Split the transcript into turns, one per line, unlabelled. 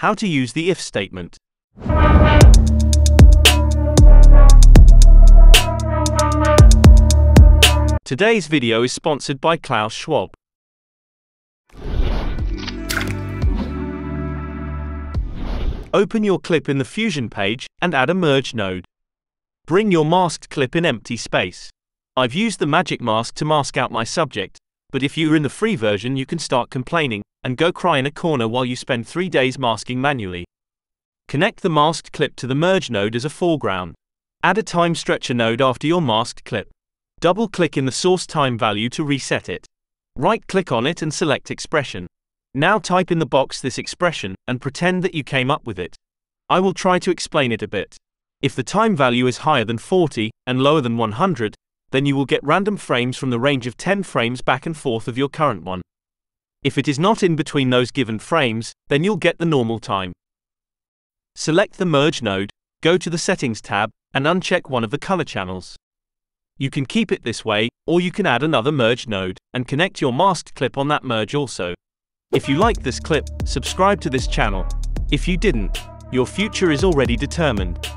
How to use the if statement. Today's video is sponsored by Klaus Schwab. Open your clip in the Fusion page and add a merge node. Bring your masked clip in empty space. I've used the magic mask to mask out my subject, but if you're in the free version you can start complaining and go cry in a corner while you spend 3 days masking manually. Connect the masked clip to the merge node as a foreground. Add a time stretcher node after your masked clip. Double click in the source time value to reset it. Right click on it and select expression. Now type in the box this expression and pretend that you came up with it. I will try to explain it a bit. If the time value is higher than 40 and lower than 100, then you will get random frames from the range of 10 frames back and forth of your current one. If it is not in between those given frames, then you'll get the normal time. Select the Merge node, go to the Settings tab, and uncheck one of the color channels. You can keep it this way, or you can add another Merge node, and connect your masked clip on that merge also. If you liked this clip, subscribe to this channel. If you didn't, your future is already determined.